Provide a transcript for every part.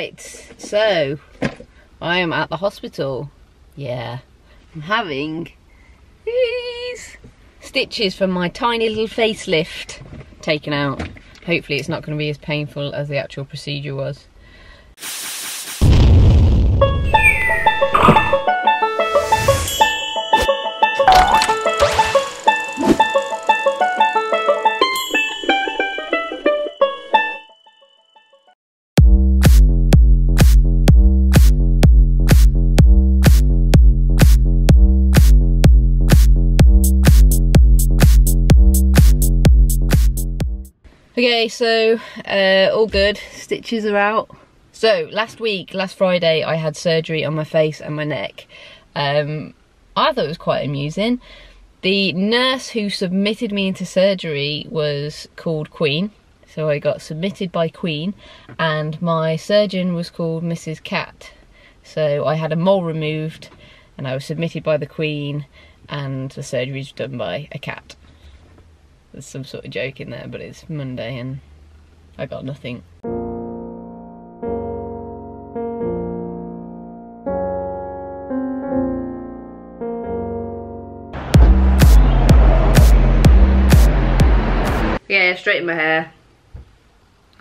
Right, so I am at the hospital. Yeah, I'm having these stitches from my tiny little facelift taken out. Hopefully it's not going to be as painful as the actual procedure was. Okay, so uh, all good. Stitches are out. So last week, last Friday, I had surgery on my face and my neck. Um, I thought it was quite amusing. The nurse who submitted me into surgery was called Queen. So I got submitted by Queen, and my surgeon was called Mrs. Cat. So I had a mole removed, and I was submitted by the Queen, and the surgery was done by a cat. There's some sort of joke in there, but it's Monday and I got nothing. Yeah, straighten my hair.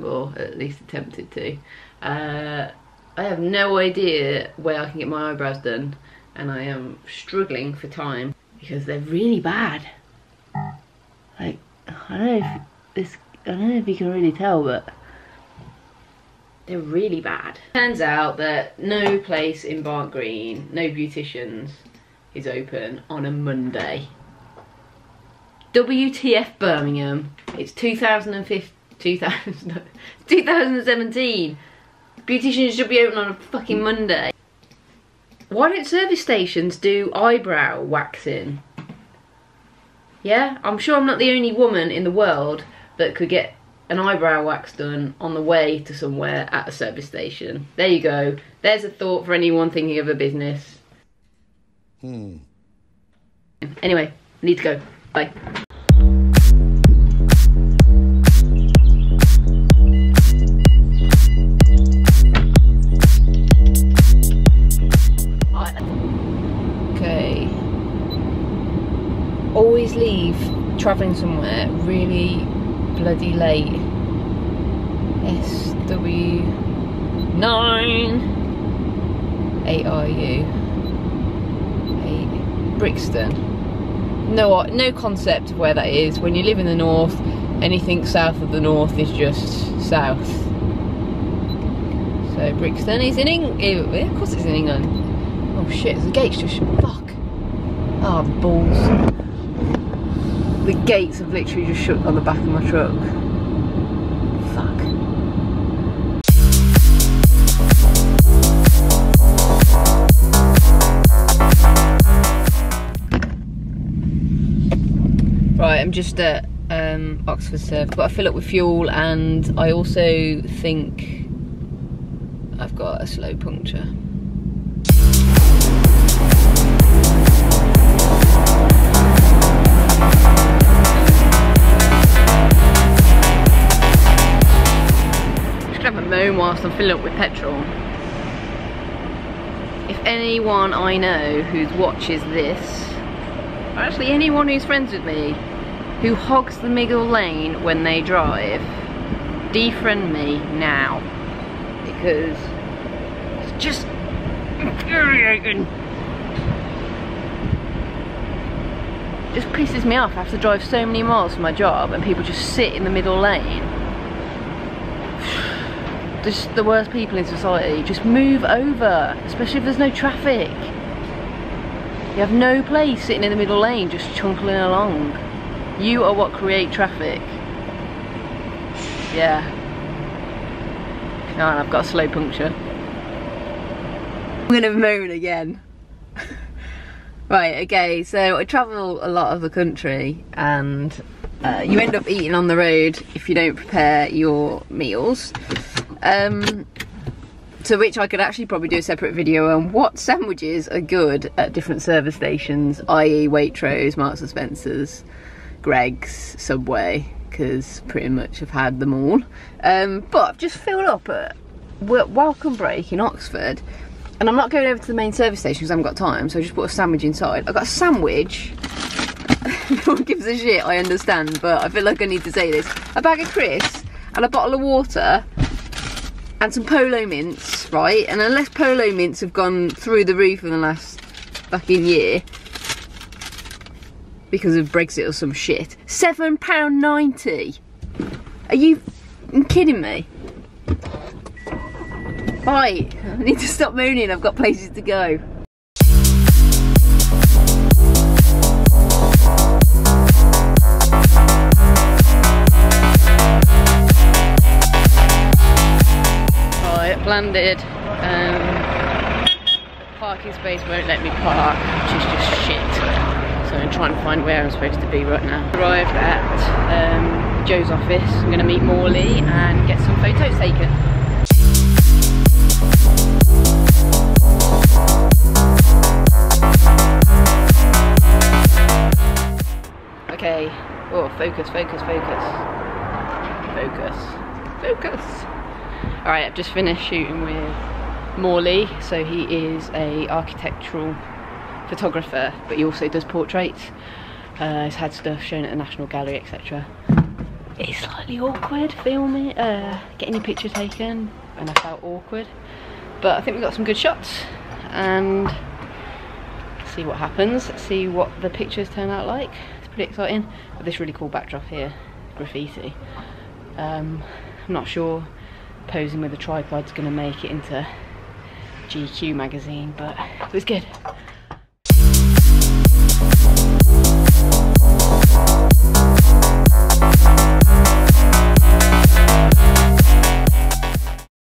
Or at least attempted to. Uh, I have no idea where I can get my eyebrows done and I am struggling for time because they're really bad like I don't know if this I don't know if you can really tell but they're really bad. Turns out that no place in Barnt Green, no beauticians is open on a Monday. WTF Birmingham. It's 2015 2000, 2017. Beauticians should be open on a fucking Monday. Why don't service stations do eyebrow waxing? Yeah, I'm sure I'm not the only woman in the world that could get an eyebrow wax done on the way to somewhere at a service station. There you go. There's a thought for anyone thinking of a business. Hmm. Anyway, need to go. Bye. Always leave travelling somewhere really bloody late. SW9 8RU 8 Brixton. No, uh, no concept of where that is. When you live in the north, anything south of the north is just south. So Brixton is in England. Eh, of course it's in England. Oh shit, the gate's just fuck. Oh balls. The gates have literally just shut on the back of my truck. Fuck. Right, I'm just at um, Oxford Serve. I've got to fill up with fuel and I also think I've got a slow puncture. Gonna have a moan whilst I'm filling up with petrol. If anyone I know who watches this, or actually anyone who's friends with me, who hogs the middle lane when they drive, defriend me now. Because it's just infuriating. just pisses me off. I have to drive so many miles for my job and people just sit in the middle lane. Just the worst people in society. Just move over, especially if there's no traffic. You have no place sitting in the middle lane just chunkling along. You are what create traffic. Yeah. Oh, and I've got a slow puncture. I'm gonna moan again. Right, okay, so I travel a lot of the country and uh, you end up eating on the road if you don't prepare your meals. Um, to which I could actually probably do a separate video on what sandwiches are good at different service stations, i.e. Waitrose, Marks Spencer's, Greggs, Subway, because pretty much I've had them all. Um, but I've just filled up at welcome break in Oxford, and I'm not going over to the main service station because I haven't got time, so I just put a sandwich inside. I got a sandwich. no one gives a shit, I understand, but I feel like I need to say this. A bag of crisps and a bottle of water and some polo mints, right? And unless polo mints have gone through the roof in the last fucking year because of Brexit or some shit, £7.90. Are you kidding me? Right, I need to stop mooning, I've got places to go. Landed. Um, parking space won't let me park, which is just shit. So I'm trying to find where I'm supposed to be right now. Arrived at um, Joe's office. I'm going to meet Morley and get some photos taken. Okay. Oh, focus, focus, focus. Focus. Focus. Alright, I've just finished shooting with Morley. So he is a architectural photographer, but he also does portraits. Uh, he's had stuff shown at the National Gallery, etc. It's slightly awkward filming, uh, getting your picture taken, and I felt awkward. But I think we got some good shots, and see what happens, see what the pictures turn out like. It's pretty exciting. With this really cool backdrop here, graffiti. Um, I'm not sure posing with a tripod's going to make it into GQ magazine, but it was good.